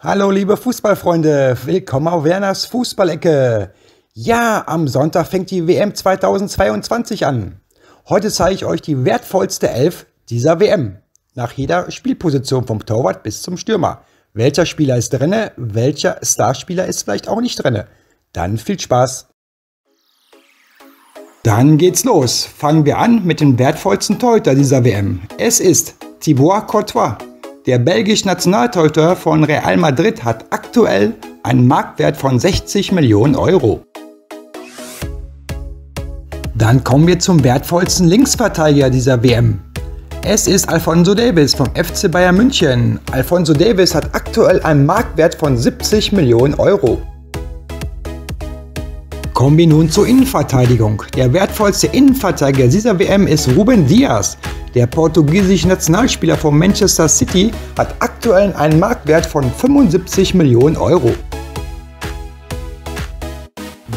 Hallo liebe Fußballfreunde, willkommen auf Werners Fußballecke. Ja, am Sonntag fängt die WM 2022 an. Heute zeige ich euch die wertvollste Elf dieser WM. Nach jeder Spielposition vom Torwart bis zum Stürmer. Welcher Spieler ist drinne, welcher Starspieler ist vielleicht auch nicht drinne. Dann viel Spaß. Dann geht's los. Fangen wir an mit dem wertvollsten Torhüter dieser WM. Es ist Thibaut Courtois. Der belgische Nationaltorhüter von Real Madrid hat aktuell einen Marktwert von 60 Millionen Euro. Dann kommen wir zum wertvollsten Linksverteidiger dieser WM. Es ist Alfonso Davis vom FC Bayern München. Alfonso Davis hat aktuell einen Marktwert von 70 Millionen Euro. Kommen wir nun zur Innenverteidigung. Der wertvollste Innenverteidiger dieser WM ist Ruben Diaz. Der portugiesische Nationalspieler von Manchester City hat aktuell einen Marktwert von 75 Millionen Euro.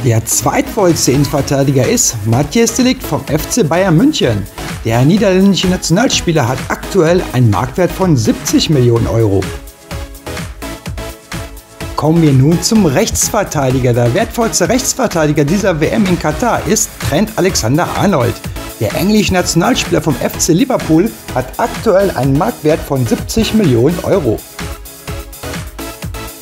Der zweitvollste Innenverteidiger ist Matthias Delikt vom FC Bayern München. Der niederländische Nationalspieler hat aktuell einen Marktwert von 70 Millionen Euro. Kommen wir nun zum Rechtsverteidiger. Der wertvollste Rechtsverteidiger dieser WM in Katar ist Trent Alexander-Arnold. Der englische Nationalspieler vom FC Liverpool hat aktuell einen Marktwert von 70 Millionen Euro.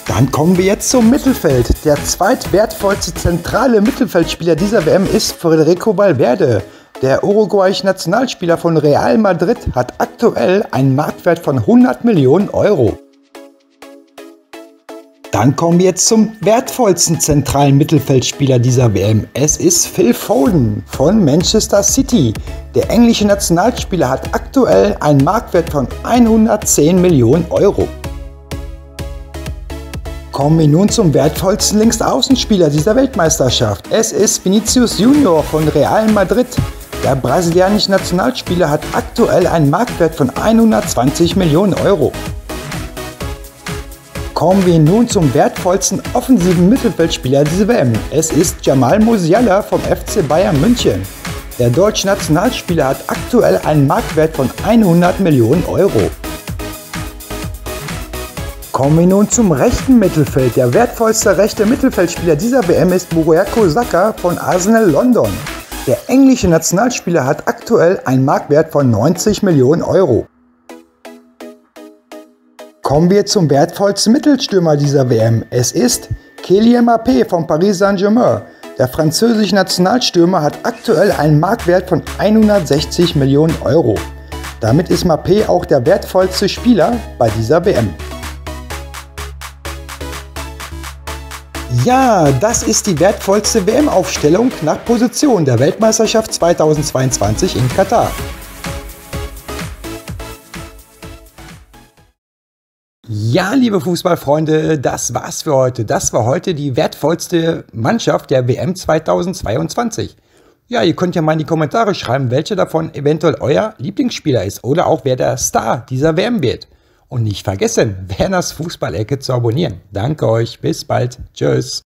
Dann kommen wir jetzt zum Mittelfeld. Der zweitwertvollste zentrale Mittelfeldspieler dieser WM ist Federico Valverde. Der uruguayische Nationalspieler von Real Madrid hat aktuell einen Marktwert von 100 Millionen Euro. Dann kommen wir jetzt zum wertvollsten zentralen Mittelfeldspieler dieser WM. Es ist Phil Foden von Manchester City. Der englische Nationalspieler hat aktuell einen Marktwert von 110 Millionen Euro. Kommen wir nun zum wertvollsten Linksaußenspieler dieser Weltmeisterschaft. Es ist Vinicius Junior von Real Madrid. Der brasilianische Nationalspieler hat aktuell einen Marktwert von 120 Millionen Euro. Kommen wir nun zum wertvollsten offensiven Mittelfeldspieler dieser WM. Es ist Jamal Musiala vom FC Bayern München. Der deutsche Nationalspieler hat aktuell einen Marktwert von 100 Millionen Euro. Kommen wir nun zum rechten Mittelfeld. Der wertvollste rechte Mittelfeldspieler dieser WM ist Buryako Saka von Arsenal London. Der englische Nationalspieler hat aktuell einen Marktwert von 90 Millionen Euro. Kommen wir zum wertvollsten Mittelstürmer dieser WM. Es ist Kylian Mbappé von Paris Saint-Germain. Der französische Nationalstürmer hat aktuell einen Marktwert von 160 Millionen Euro. Damit ist Mbappé auch der wertvollste Spieler bei dieser WM. Ja, das ist die wertvollste WM-Aufstellung nach Position der Weltmeisterschaft 2022 in Katar. Ja, liebe Fußballfreunde, das war's für heute. Das war heute die wertvollste Mannschaft der WM 2022. Ja, ihr könnt ja mal in die Kommentare schreiben, welcher davon eventuell euer Lieblingsspieler ist oder auch wer der Star dieser WM wird. Und nicht vergessen, Werners Fußballecke zu abonnieren. Danke euch, bis bald. Tschüss.